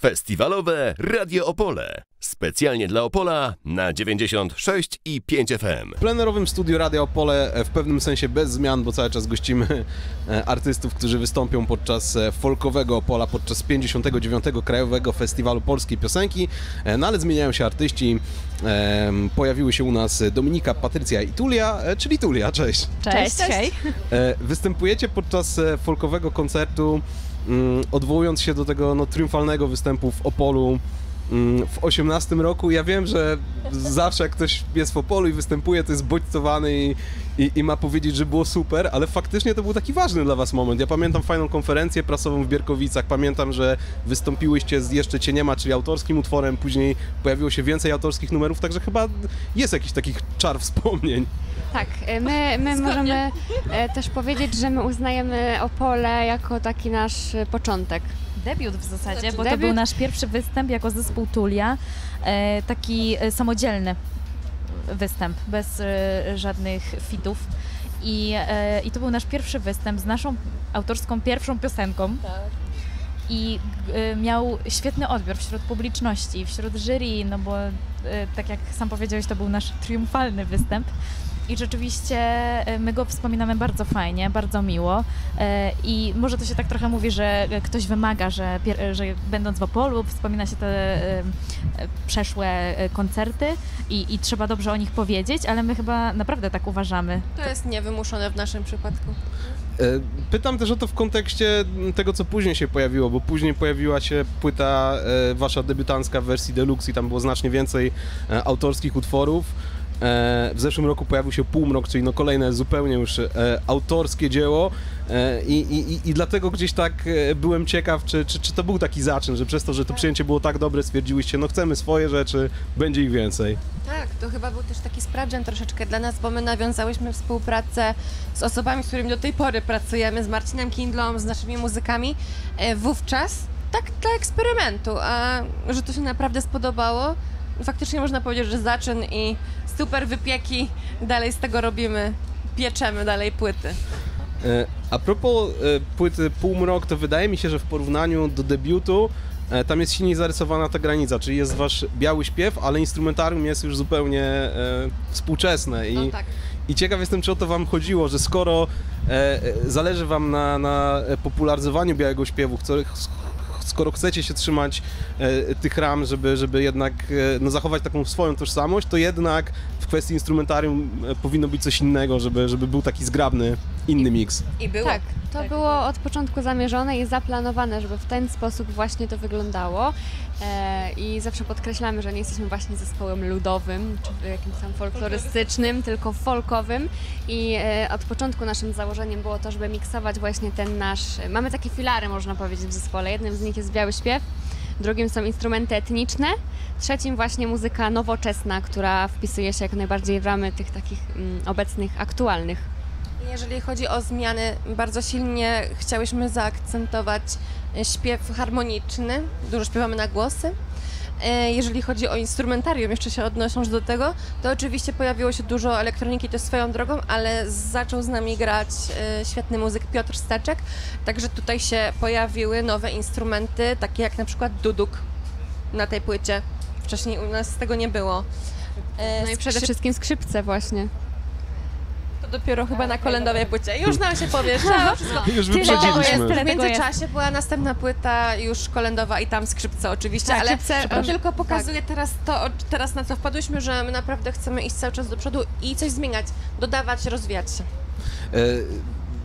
Festiwalowe Radio Opole. Specjalnie dla Opola na 96 i 5 FM. W plenerowym studiu Radio Opole e, w pewnym sensie bez zmian, bo cały czas gościmy e, artystów, którzy wystąpią podczas e, folkowego Opola, podczas 59. Krajowego Festiwalu Polskiej Piosenki. No ale zmieniają się artyści. Pojawiły się u nas Dominika, Patrycja i Tulia, czyli Tulia, cześć. Cześć, Cześć. E, Występujecie podczas folkowego koncertu, odwołując się do tego no, triumfalnego występu w Opolu mm, w 18 roku. Ja wiem, że zawsze jak ktoś jest w Opolu i występuje, to jest bodźcowany i, i, i ma powiedzieć, że było super, ale faktycznie to był taki ważny dla was moment. Ja pamiętam fajną konferencję prasową w Bierkowicach, pamiętam, że wystąpiłyście z Jeszcze Cię Nie Ma, czyli autorskim utworem, później pojawiło się więcej autorskich numerów, także chyba jest jakiś takich czar wspomnień. Tak, e, my, my możemy e, też powiedzieć, że my uznajemy Opole jako taki nasz e, początek. Debiut w zasadzie, Znaczy bo to debiut? był nasz pierwszy występ jako zespół Tulia, taki samodzielny występ, bez żadnych fitów. I, I to był nasz pierwszy występ z naszą autorską pierwszą piosenką. I e, miał świetny odbiór wśród publiczności, wśród jury, no bo tak jak sam powiedziałeś, to był nasz triumfalny występ. I rzeczywiście e, my go wspominamy bardzo fajnie, bardzo miło. E, I może to się tak trochę mówi, że ktoś wymaga, że, że będąc w Opolu wspomina się te e, przeszłe koncerty i, i trzeba dobrze o nich powiedzieć, ale my chyba naprawdę tak uważamy. To jest niewymuszone w naszym przypadku. Pytam też o to w kontekście tego, co później się pojawiło, bo później pojawiła się płyta wasza debiutancka w wersji deluxe i tam było znacznie więcej autorskich utworów. E, W zeszłym roku pojawił się Półmrok, czyli no kolejne zupełnie już e, autorskie dzieło E, i, i, i- dlatego gdzieś tak byłem ciekaw, czy, czy, czy to był taki zaczyn, że przez to, że to przyjęcie było tak dobre, stwierdziłyście, no chcemy swoje rzeczy, będzie ich więcej. Tak, to chyba był też taki sprawdzian troszeczkę dla nas, bo my nawiązałyśmy współpracę z osobami, z którymi do tej pory pracujemy, z Marcinem Kindlą, z naszymi muzykami, wówczas tak dla eksperymentu, a że to się naprawdę spodobało, faktycznie można powiedzieć, że zaczyn i super wypieki, dalej z tego robimy, pieczemy dalej płyty. E, A propos e, płyty Półmrok, to wydaje mi się, że w porównaniu do debiutu e, tam jest silniej zarysowana ta granica, czyli jest wasz biały śpiew, ale instrumentarium jest już zupełnie współczesne i, No tak. i ciekaw jestem, czy o to wam chodziło, że skoro zależy wam na, na popularyzowaniu białego śpiewu, skoro chcecie się trzymać e, tych ram, żeby, żeby jednak e, no, zachować taką swoją tożsamość, to jednak w kwestii instrumentarium e, powinno być coś innego, żeby, żeby był taki zgrabny, inny miks. I było. Tak, to Tak. było od początku zamierzone i zaplanowane, żeby w ten sposób właśnie to wyglądało. E, I zawsze podkreślamy, że nie jesteśmy właśnie zespołem ludowym, czy jakimś tam folklorystycznym, tylko folkowym. I e, od początku naszym założeniem było to, żeby miksować właśnie ten nasz... Mamy takie filary, można powiedzieć, w zespole. Jednym z nich jest biały śpiew, drugim są instrumenty etniczne, trzecim właśnie muzyka nowoczesna, która wpisuje się jak najbardziej w ramy tych takich mm, obecnych, aktualnych. Jeżeli chodzi o zmiany, bardzo silnie chciałyśmy zaakcentować e, śpiew harmoniczny, dużo śpiewamy na głosy. E, Jeżeli chodzi o instrumentarium, jeszcze się odnosząc do tego, to oczywiście pojawiło się dużo elektroniki, to swoją drogą, ale zaczął z nami grać e, świetny muzyk Piotr Steczek, także tutaj się pojawiły nowe instrumenty, takie jak na przykład duduk na tej płycie. Wcześniej u nas tego nie było. No i przede wszystkim skrzypce właśnie. Dopiero chyba na kolędowej płycie. Już nam się powie, trzeba wszystko Już wyprzedziliśmy. w międzyczasie była następna płyta już kolędowa i tam skrzypce oczywiście, Tak, ale skrzypce, em, tylko pokazuje teraz to, teraz na co wpadłyśmy, że my naprawdę chcemy iść cały czas do przodu i coś zmieniać, dodawać, rozwijać się. E,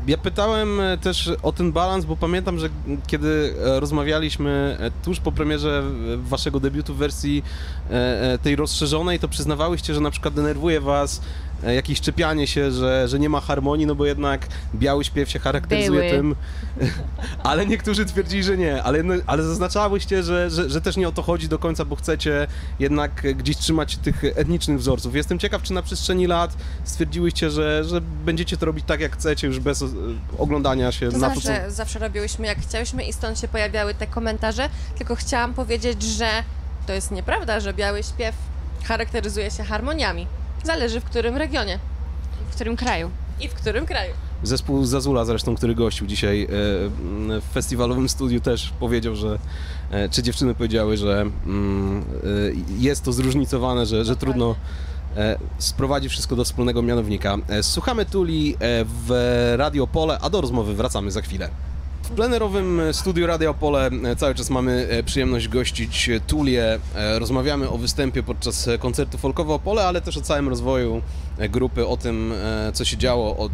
Ja pytałem e, też o ten balans, bo pamiętam, że kiedy e, rozmawialiśmy e, tuż po premierze e, waszego debiutu w wersji e, e, tej rozszerzonej, to przyznawałyście, że na przykład denerwuje was e, jakieś czepianie się, że, że nie ma harmonii, no bo jednak biały śpiew się charakteryzuje Były. tym. Ale niektórzy twierdzili, że nie, ale, no, ale zaznaczałyście, że, że, że też nie o to chodzi do końca, bo chcecie jednak e, gdzieś trzymać się tych etnicznych wzorców. Jestem ciekaw, czy na przestrzeni lat stwierdziłyście, że, że będziecie to robić tak, jak chcecie, już bez e, oglądania się To na to, co... zawsze, zawsze robiłyśmy jak chciałyśmy i stąd się pojawiały te komentarze, tylko chciałam powiedzieć, że to jest nieprawda, że biały śpiew charakteryzuje się harmoniami. Zależy w którym regionie W którym kraju? i w którym kraju. Zespół Zazula zresztą, który gościł dzisiaj e, w festiwalowym studiu też powiedział, że e, czy dziewczyny powiedziały, że mm, e, jest to zróżnicowane, że, że trudno e, sprowadzić wszystko do wspólnego mianownika. Słuchamy Tuli w Radio Pole, a do rozmowy wracamy za chwilę. W plenerowym studiu Radio Pole e, cały czas mamy e, przyjemność gościć e, Tulię. Rozmawiamy o występie podczas koncertu Folkowo Opole, ale też o całym rozwoju grupy, o tym, co się działo od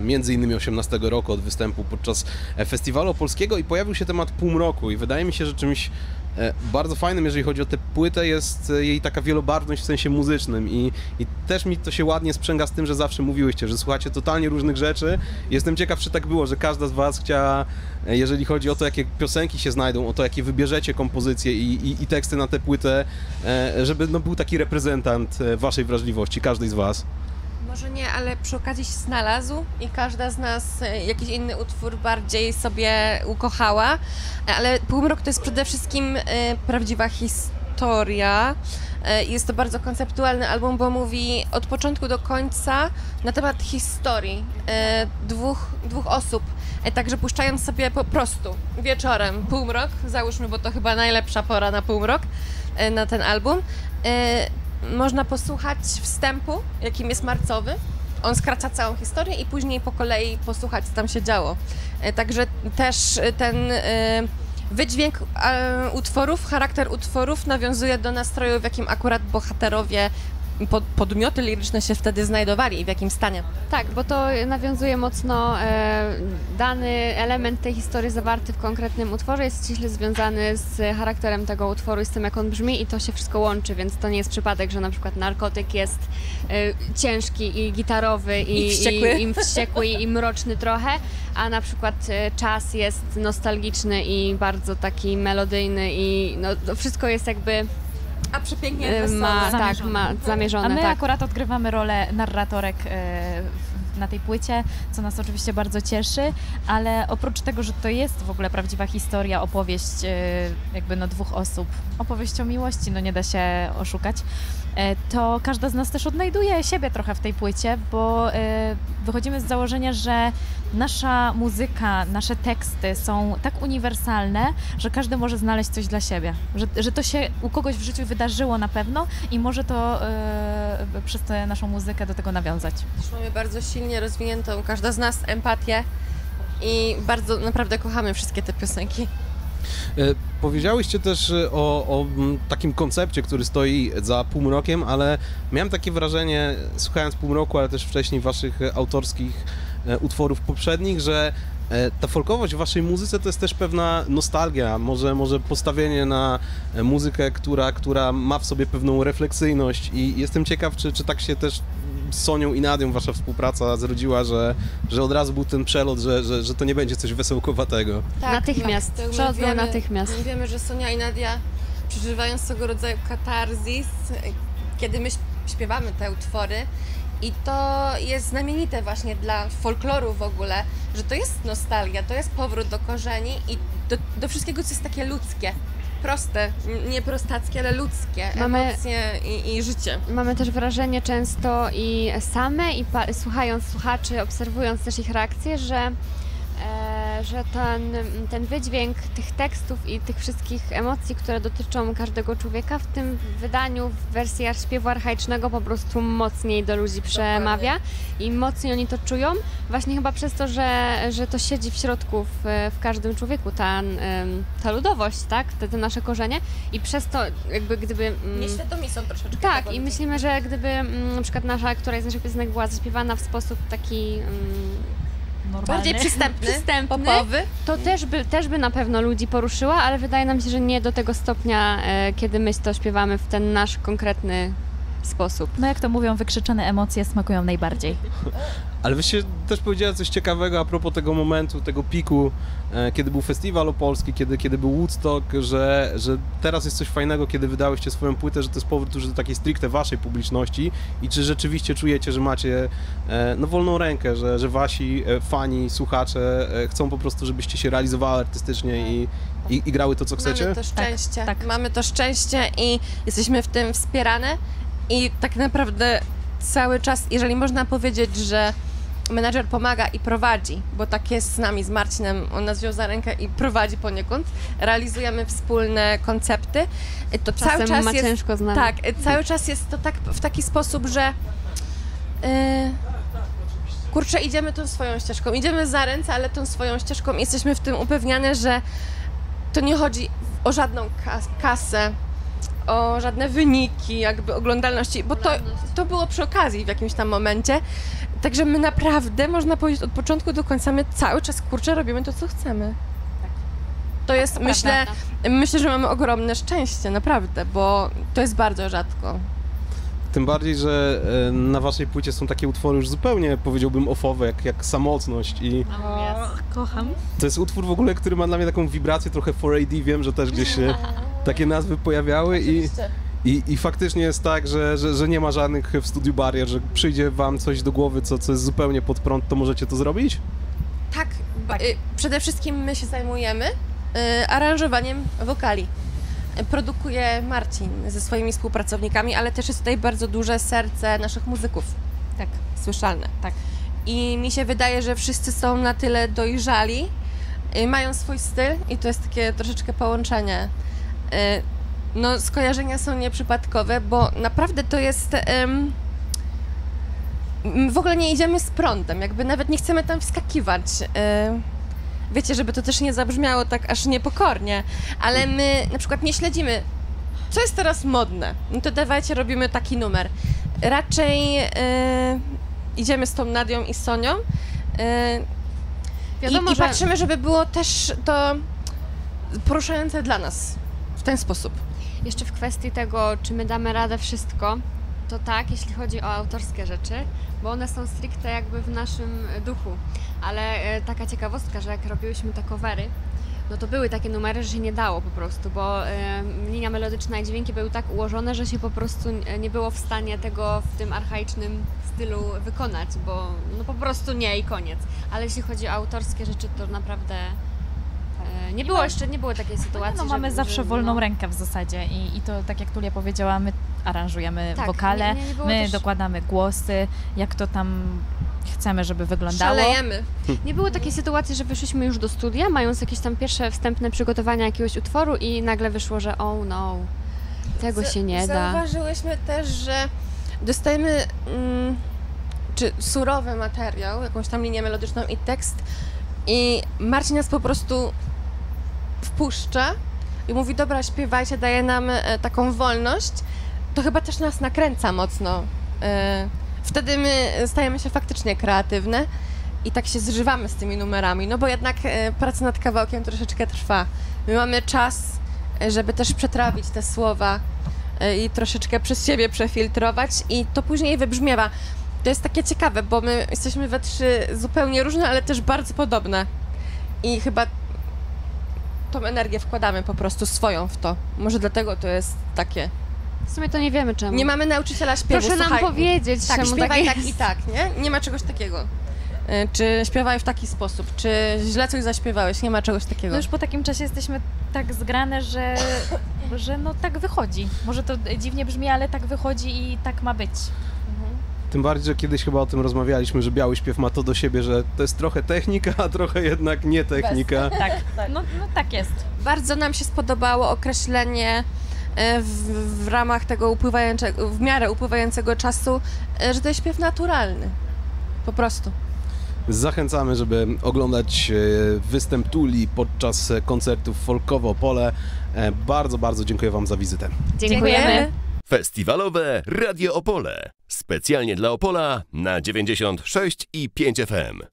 między innymi 18 roku, od występu podczas festiwalu opolskiego i pojawił się temat półmroku i wydaje mi się, że czymś bardzo fajnym, jeżeli chodzi o tę płytę, jest e, jej taka wielobarwność w sensie muzycznym i, i też mi to się ładnie sprzęga z tym, że zawsze mówiłyście, że słuchacie totalnie różnych rzeczy. Jestem ciekaw, czy tak było, że każda z was chciała, e, jeżeli chodzi o to, jakie piosenki się znajdą, o to, jakie wybierzecie kompozycje i, i, i teksty na tę płytę, e, żeby no, był taki reprezentant e, waszej wrażliwości, każdej z was. Może nie, ale przy okazji się znalazł i każda z nas e, jakiś inny utwór bardziej sobie ukochała, ale Półmrok to jest przede wszystkim e, prawdziwa historia. E, Jest to bardzo konceptualny album, bo mówi od początku do końca na temat historii dwóch, dwóch osób. Także puszczając sobie po prostu wieczorem Półmrok, załóżmy, bo to chyba najlepsza pora na Półmrok, na ten album, można posłuchać wstępu, jakim jest marcowy. On skraca całą historię i później po kolei posłuchać, co tam się działo. E, Także też ten e, wydźwięk e, utworów, charakter utworów nawiązuje do nastroju, w jakim akurat bohaterowie, podmioty liryczne się wtedy znajdowali i w jakim stanie. Tak, bo to nawiązuje mocno, e, dany element tej historii zawarty w konkretnym utworze jest ściśle związany z charakterem tego utworu i z tym, jak on brzmi i to się wszystko łączy, więc to nie jest przypadek, że na przykład narkotyk jest e, ciężki i gitarowy i, I wściekły. i, i wściekły i mroczny trochę, a na przykład e, czas jest nostalgiczny i bardzo taki melodyjny i no, to wszystko jest jakby A przepięknie e, ma, tak, Zamierzone. ma zamierzone. A my tak. akurat odgrywamy rolę narratorek e, w- na tej płycie, co nas oczywiście bardzo cieszy, ale oprócz tego, że to jest w ogóle prawdziwa historia, opowieść e, jakby no dwóch osób, opowieść o miłości, no nie da się oszukać, e, to każda z nas też odnajduje siebie trochę w tej płycie, bo e, wychodzimy z założenia, że nasza muzyka, nasze teksty są tak uniwersalne, że każdy może znaleźć coś dla siebie, że, że to się u kogoś w życiu wydarzyło na pewno i może to e, przez tę naszą muzykę do tego nawiązać. Też mamy bardzo silnie rozwiniętą, każda z nas, empatię i bardzo naprawdę kochamy wszystkie te piosenki. E, Powiedziałyście też e, o, o takim koncepcie, który stoi za półmrokiem, ale miałem takie wrażenie, słuchając półmroku, ale też wcześniej waszych autorskich utworów poprzednich, że e, ta folkowość w waszej muzyce to jest też pewna nostalgia, może, może postawienie na e, muzykę, która, która ma w sobie pewną refleksyjność i jestem ciekaw, czy, czy tak się też z Sonią i Nadią wasza współpraca zrodziła, że, że od razu był ten przelot, że, że, że to nie będzie coś wesołkowatego. Natychmiast. to my Przodem wiemy- natychmiast. my Wiemy, że Sonia i Nadia przeżywają swego rodzaju katarzis, kiedy my śp- śpiewamy te utwory. I to jest znamienite właśnie dla folkloru w ogóle, że to jest nostalgia, to jest powrót do korzeni i do, do wszystkiego, co jest takie ludzkie. Proste, nie prostackie, ale ludzkie. Mamy- Emocje i, i życie. Mamy też wrażenie często i same, i słuchając słuchaczy, obserwując też ich reakcje, że, że ten, ten wydźwięk tych tekstów i tych wszystkich emocji, które dotyczą każdego człowieka w tym wydaniu w wersji śpiewu archaicznego po prostu mocniej do ludzi przemawia i mocniej oni to czują. Właśnie chyba przez to, że, że to siedzi w środku w, w każdym człowieku, ta, ta ludowość, tak? Te, te nasze korzenie i przez to jakby gdyby... mm, Nieświadomi są troszeczkę. tak, i myślimy, że gdyby mm, na przykład nasza, któraś z naszych piosenek była zaśpiewana w sposób taki mm, Normalny. Bardziej przystępny, Przystępny. popowy. to też by, też by na pewno ludzi poruszyła, ale wydaje nam się, że nie do tego stopnia, e, kiedy my to śpiewamy w ten nasz konkretny sposób. No jak to mówią, wykrzyczone emocje smakują najbardziej. Ale wyście też powiedziała coś ciekawego a propos tego momentu, tego piku, e, kiedy był festiwal opolski, kiedy, kiedy był Woodstock, że, że teraz jest coś fajnego, kiedy wydałyście swoją płytę, że to jest powrót już do takiej stricte waszej publiczności i czy rzeczywiście czujecie, że macie e, no, wolną rękę, że, że wasi e, fani, słuchacze e, chcą po prostu, żebyście się realizowały artystycznie i, i, i grały to, co chcecie? Mamy to szczęście. tak. Mamy to szczęście i jesteśmy w tym wspierane. I tak naprawdę cały czas, jeżeli można powiedzieć, że menadżer pomaga i prowadzi, bo tak jest z nami, z Marcinem, on nas wziął za rękę i prowadzi poniekąd, realizujemy wspólne koncepty, y, to cały Czasem czas ma jest... ciężko z nami. Tak, y, cały czas jest to tak w taki sposób, że yy, kurczę, idziemy tą swoją ścieżką, idziemy za ręce, ale tą swoją ścieżką jesteśmy w tym upewniane, że to nie chodzi o żadną kas- kasę, o żadne wyniki, jakby oglądalności, bo to, to było przy okazji w jakimś tam momencie. Także my naprawdę, można powiedzieć, od początku do końca, my cały czas kurczę robimy to, co chcemy. To jest, myślę, myślę, że mamy ogromne szczęście, naprawdę, bo to jest bardzo rzadko. Tym bardziej, że e, na waszej płycie są takie utwory już zupełnie, powiedziałbym, ofowe, jak, jak Samotność i Kocham. to jest utwór w ogóle, który ma dla mnie taką wibrację trochę 4AD, wiem, że też gdzieś się takie nazwy pojawiały i, i, i faktycznie jest tak, że, że, że nie ma żadnych w studiu barier, że przyjdzie wam coś do głowy, co, co jest zupełnie pod prąd, to możecie to zrobić? Tak, ba- y, przede wszystkim my się zajmujemy y, aranżowaniem wokali. Produkuje Marcin ze swoimi współpracownikami, ale też jest tutaj bardzo duże serce naszych muzyków. Tak. Słyszalne. Tak. I mi się wydaje, że wszyscy są na tyle dojrzali, y, mają swój styl i to jest takie troszeczkę połączenie. Y, No, skojarzenia są nieprzypadkowe, bo naprawdę to jest. w ogóle nie idziemy z prądem, jakby nawet nie chcemy tam wskakiwać. y, Wiecie, żeby to też nie zabrzmiało tak aż niepokornie, ale my na przykład nie śledzimy, co jest teraz modne. No to dawajcie, robimy taki numer. Raczej y, idziemy z tą Nadią i Sonią. Wiadomo, i, I że- patrzymy, żeby było też to poruszające dla nas ten sposób. Jeszcze w kwestii tego, czy my damy radę wszystko, to tak, jeśli chodzi o autorskie rzeczy, bo one są stricte jakby w naszym duchu. Ale e, taka ciekawostka, że jak robiłyśmy te covery, no to były takie numery, że się nie dało po prostu, bo e, linia melodyczna i dźwięki były tak ułożone, że się po prostu nie było w stanie tego w tym archaicznym stylu wykonać, bo no po prostu nie i koniec. Ale jeśli chodzi o autorskie rzeczy, to naprawdę nie było jeszcze, nie było takiej sytuacji, No, mamy że- zawsze że, wolną no, rękę w zasadzie i, i to tak jak Tulia powiedziała, my aranżujemy Tak, wokale, nie- nie- my też- dokładamy głosy, jak to tam chcemy, żeby wyglądało. Szalejemy. Nie było takiej sytuacji, że wyszliśmy już do studia, mając jakieś tam pierwsze wstępne przygotowania jakiegoś utworu i nagle wyszło, że oh no, tego Z- się nie da. Zauważyłyśmy też, że dostajemy mm, czy surowy materiał, jakąś tam linię melodyczną i tekst i Marcin nas po prostu wpuszcza i mówi, dobra, śpiewajcie, daje nam e, taką wolność, to chyba też nas nakręca mocno. E, wtedy my stajemy się faktycznie kreatywne i tak się zżywamy z tymi numerami, no bo jednak e, praca nad kawałkiem troszeczkę trwa. My mamy czas, żeby też przetrawić te słowa i troszeczkę przez siebie przefiltrować i to później wybrzmiewa. To jest takie ciekawe, bo my jesteśmy we trzy zupełnie różne, ale też bardzo podobne. I chyba tą energię wkładamy po prostu swoją w to. Może dlatego to jest takie. W sumie to nie wiemy czemu. Nie mamy nauczyciela śpiewu. Proszę nam słuchaj, powiedzieć, Tak, czemu śpiewaj tak tak i tak, nie? Nie ma czegoś takiego. Y, Czy śpiewaj w taki sposób, czy źle coś zaśpiewałeś, nie ma czegoś takiego. No już po takim czasie jesteśmy tak zgrane, że, że no tak wychodzi. Może to dziwnie brzmi, ale tak wychodzi i tak ma być. Tym bardziej, że kiedyś chyba o tym rozmawialiśmy, że biały śpiew ma to do siebie, że to jest trochę technika, a trochę jednak nie technika. Tak, no, no tak jest. Bardzo nam się spodobało określenie e, w, w ramach tego upływającego, w miarę upływającego czasu, e, że to jest śpiew naturalny. Po prostu. Zachęcamy, żeby oglądać e, występ Tuli podczas koncertów Folkowo Pole. Bardzo, bardzo dziękuję Wam za wizytę. Dziękujemy. Festiwalowe Radio Opole. Specjalnie dla Opola na 96 i 5 FM.